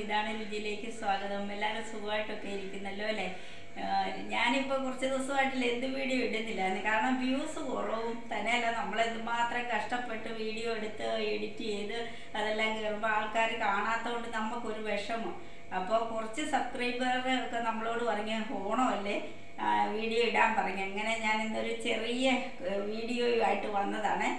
എന്താണ് രുചിയിലേക്ക് സ്വാഗതം. എല്ലാവരും സുഖമായിട്ടൊക്കെ ഇരിക്കുന്നല്ലോ അല്ലേ? ഞാനിപ്പോൾ കുറച്ച് ദിവസമായിട്ടില്ല എന്ത് വീഡിയോ ഇടുന്നില്ല. കാരണം വ്യൂസ് കുറവും. തന്നെയല്ല നമ്മൾ എന്തുമാത്രം കഷ്ടപ്പെട്ട് വീഡിയോ എടുത്ത് എഡിറ്റ് ചെയ്ത് അതെല്ലാം കയറുമ്പോൾ ആൾക്കാർ കാണാത്തതുകൊണ്ട് നമുക്കൊരു വിഷമം. അപ്പോൾ കുറച്ച് സബ്സ്ക്രൈബറൊക്കെ നമ്മളോട് പറഞ്ഞ അല്ലേ? വീഡിയോ ഇടാൻ പറഞ്ഞു. അങ്ങനെ ഞാൻ ഇന്നൊരു ചെറിയ വീഡിയോയുമായിട്ട് വന്നതാണ്.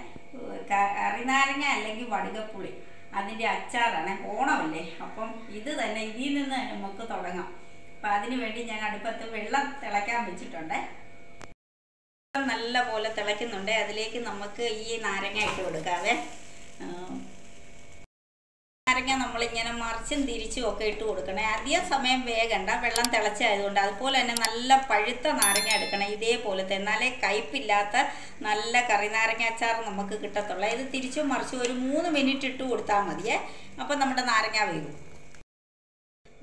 അറിനാരങ്ങ അല്ലെങ്കിൽ വടുകപ്പുളി. അതിന്റെ അച്ചാറാണ്. ഓണമല്ലേ? അപ്പം ഇത് തന്നെ ഇതിൽ നിന്ന് നമുക്ക് തുടങ്ങാം. അപ്പം അതിന് വേണ്ടി ഞാൻ അടുപ്പത്ത് വെള്ളം തിളയ്ക്കാൻ വെച്ചിട്ടുണ്ട്. നല്ല പോലെ തിളയ്ക്കുന്നുണ്ട്. അതിലേക്ക് നമുക്ക് ഈ നാരങ്ങ ഇട്ട് കൊടുക്കാവേ. നാരങ്ങ നമ്മളിങ്ങനെ മറിച്ചും തിരിച്ചും ഒക്കെ ഇട്ട് കൊടുക്കണേ. അധികം സമയം വേഗണ്ട. വെള്ളം തിളച്ചായതുകൊണ്ട് അതുപോലെ തന്നെ നല്ല പഴുത്ത നാരങ്ങ എടുക്കണം. ഇതേപോലത്തെ എന്നാലേ കയ്പില്ലാത്ത നല്ല കറി നാരങ്ങ അച്ചാർ നമുക്ക് കിട്ടത്തുള്ളൂ. ഇത് തിരിച്ചും മറിച്ചും ഒരു മൂന്ന് മിനിറ്റ് ഇട്ട് കൊടുത്താൽ മതിയേ. അപ്പം നമ്മുടെ നാരങ്ങ വേകും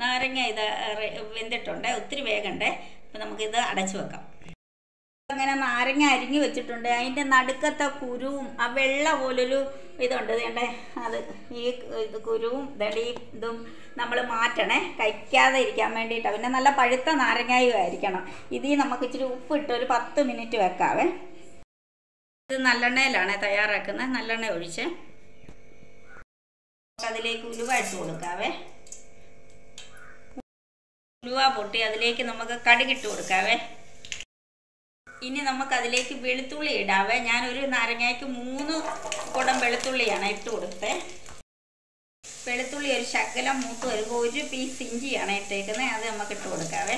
നാരങ്ങ ഇത് വെന്തിട്ടുണ്ട്. ഒത്തിരി വേഗണ്ടേ. അപ്പം നമുക്കിത് അടച്ചു വെക്കാം. അങ്ങനെ നാരങ്ങ അരിഞ്ഞു വെച്ചിട്ടുണ്ട്. അതിന്റെ നടുക്കത്തെ കുരുവും ആ വെള്ള പോലൊരു ഇതുണ്ട്. വേണ്ടേ അത് ഈ ഇത് കുരുവും ദടി ഇതും നമ്മൾ മാറ്റണേ. കഴിക്കാതെ ഇരിക്കാൻ വേണ്ടിയിട്ട്. പിന്നെ നല്ല പഴുത്ത നാരങ്ങായും ആയിരിക്കണം. ഇതിൽ നമുക്ക് ഇച്ചിരി ഉപ്പിട്ട് ഒരു പത്ത് മിനിറ്റ് വെക്കാവേ. ഇത് നല്ലെണ്ണയിലാണ് തയ്യാറാക്കുന്നത്. നല്ലെണ്ണ ഒഴിച്ച് അതിലേക്ക് ഉലുവ ഇട്ട് കൊടുക്കാവേ. ഉലുവ പൊട്ടി അതിലേക്ക് നമുക്ക് കടുകിട്ട് കൊടുക്കാവേ. ഇനി നമുക്ക് അതിലേക്ക് വെളുത്തുള്ളി ഇടാവേ. ഞാനൊരു നാരങ്ങയ്ക്ക് മൂന്ന് കുടം വെളുത്തുള്ളിയാണ് ഇട്ട് കൊടുത്തത് വെളുത്തുള്ളി ഒരു ശകലം മൂത്ത് വരുമ്പോൾ ഒരു പീസ് ഇഞ്ചിയാണ് ഇട്ടേക്കുന്നത് അത് നമുക്ക് ഇട്ട് കൊടുക്കാവേ.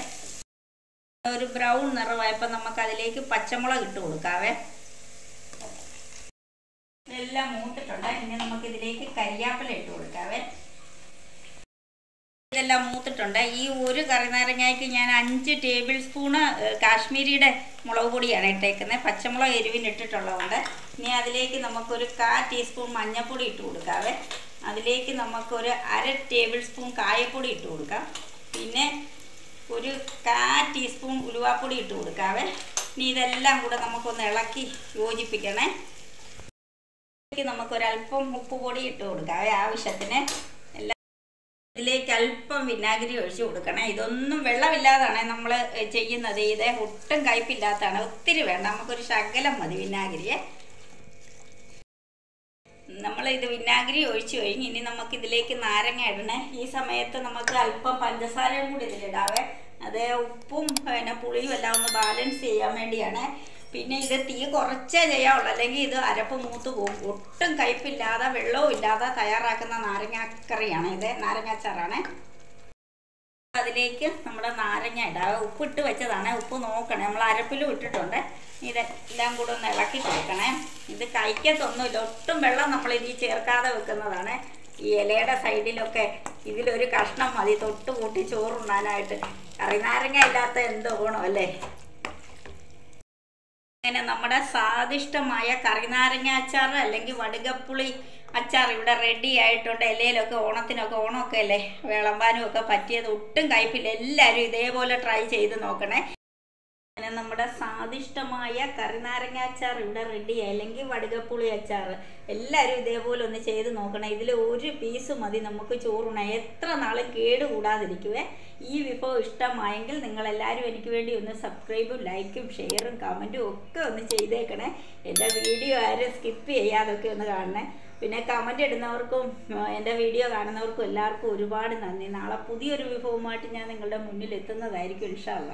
ഒരു ബ്രൗൺ നിറമായപ്പോൾ നമുക്ക് അതിലേക്ക് പച്ചമുളക് ഇട്ട് കൊടുക്കാവേ. ഇതെല്ലാം മൂത്തിട്ടുണ്ട്. ഇനി നമുക്ക് ഇതിലേക്ക് കരിയാപ്പില ഇട്ട് കൊടുക്കാവേ. ഇതെല്ലാം മൂത്തിട്ടുണ്ട്. ഈ ഒരു കറി നാരങ്ങയ്ക്ക് ഞാൻ അഞ്ച് ടേബിൾ സ്പൂണ് കാശ്മീരിയുടെ മുളക് പൊടിയാണ് ഇട്ടേക്കുന്നത്. പച്ചമുളക് എരിവിന് ഇട്ടിട്ടുള്ളതുകൊണ്ട്. ഇനി അതിലേക്ക് നമുക്കൊരു കാ ടീസ്പൂൺ മഞ്ഞൾപ്പൊടി ഇട്ട് കൊടുക്കാവേ. അതിലേക്ക് നമുക്കൊരു അര ടേബിൾ സ്പൂൺ കായപ്പൊടി ഇട്ട് കൊടുക്കാം. പിന്നെ ഒരു കാ ടീസ്പൂൺ ഉലുവാപ്പൊടി ഇട്ട് കൊടുക്കാവേ. ഇനി ഇതെല്ലാം കൂടെ നമുക്കൊന്ന് ഇളക്കി യോജിപ്പിക്കണേ. നമുക്കൊരൽപ്പം ഉപ്പ് പൊടി ഇട്ട് കൊടുക്കാവേ ആവശ്യത്തിന്. ഇതിലേക്ക് അല്പം വിനാഗിരി ഒഴിച്ച് കൊടുക്കണേ. ഇതൊന്നും വെള്ളമില്ലാതാണ് നമ്മൾ ചെയ്യുന്നത്. ഇത് ഒട്ടും കയ്പില്ലാത്തതാണ്. ഒത്തിരി വേണ്ട. നമുക്കൊരു ശകലം മതി വിനാഗിരിയെ. നമ്മൾ ഇത് വിനാഗിരി ഒഴിച്ച് കഴിഞ്ഞ് ഇനി നമുക്ക് ഇതിലേക്ക് നാരങ്ങ ഇടണേ. ഈ സമയത്ത് നമുക്ക് അല്പം പഞ്ചസാരയും കൂടി ഇതിലിടാവേ. അത് ഉപ്പും പിന്നെ പുളിയും എല്ലാം ഒന്ന് ബാലൻസ് ചെയ്യാൻ വേണ്ടിയാണ്. പിന്നെ ഇത് തീ കുറച്ചേ ചെയ്യാവുള്ളൂ. അല്ലെങ്കിൽ ഇത് അരപ്പ് മൂത്ത് പോകും. ഒട്ടും കയ്പില്ലാതെ വെള്ളവും ഇല്ലാതെ തയ്യാറാക്കുന്ന നാരങ്ങാക്കറിയാണ് ഇത്. നാരങ്ങാച്ചാറാണ്. അതിലേക്ക് നമ്മുടെ നാരങ്ങ ഇടാം. ഉപ്പിട്ട് വെച്ചതാണ്. ഉപ്പ് നോക്കണേ. നമ്മൾ അരപ്പിലും ഇട്ടിട്ടുണ്ട്. ഇതെല്ലാം കൂടെ ഒന്ന് ഇളക്കി കൊടുക്കണേ. ഇത് കഴിക്കത്തൊന്നുമില്ല. ഒട്ടും വെള്ളം നമ്മൾ ഇതിൽ ചേർക്കാതെ വെക്കുന്നതാണ്. ഈ ഇലയുടെ സൈഡിലൊക്കെ ഇതിലൊരു കഷ്ണം മതി. തൊട്ട് കൂട്ടി ചോറുണ്ണാനായിട്ട്. കറി നാരങ്ങ ഇല്ലാത്ത എന്ത് ഗുണം അല്ലേ? അങ്ങനെ നമ്മുടെ സ്വാദിഷ്ടമായ കറിനാരങ്ങ അച്ചാർ അല്ലെങ്കിൽ വടുകപ്പുളി അച്ചാർ ഇവിടെ റെഡി ആയിട്ടുണ്ട്. ഇലയിലൊക്കെ ഓണത്തിനൊക്കെ ഓണമൊക്കെ അല്ലേ? വിളമ്പാനും ഒക്കെ പറ്റിയത് ഒട്ടും കയ്പില്ല എല്ലാവരും ഇതേപോലെ ട്രൈ ചെയ്ത് നോക്കണേ. അങ്ങനെ നമ്മുടെ സ്വാദിഷ്ടമായ കറിനാരങ്ങ അച്ചാർ ഇവിടെ റെഡി അല്ലെങ്കിൽ വടുകപ്പുളി അച്ചാർ. എല്ലാവരും ഇതേപോലെ ഒന്ന് ചെയ്ത് നോക്കണം. ഇതിൽ ഒരു പീസ് മതി. നമുക്ക് ചോറുണ എത്ര നാളും കേടുകൂടാതിരിക്കുവേ. ഈ വിഭവം ഇഷ്ടമായെങ്കിൽ നിങ്ങളെല്ലാവരും എനിക്ക് വേണ്ടി ഒന്ന് സബ്സ്ക്രൈബും ലൈക്കും ഷെയറും കമന്റും ഒക്കെ ഒന്ന് ചെയ്തേക്കണേ. എന്റെ വീഡിയോ ആരും സ്കിപ്പ് ചെയ്യാതൊക്കെ ഒന്ന് കാണണേ. പിന്നെ കമന്റ് ഇടുന്നവർക്കും എന്റെ വീഡിയോ കാണുന്നവർക്കും എല്ലാവർക്കും ഒരുപാട് നന്ദി. നാളെ പുതിയൊരു വിഭവമായിട്ട് ഞാൻ നിങ്ങളുടെ മുന്നിൽ എത്തുന്നതായിരിക്കും ഇൻഷാല്ല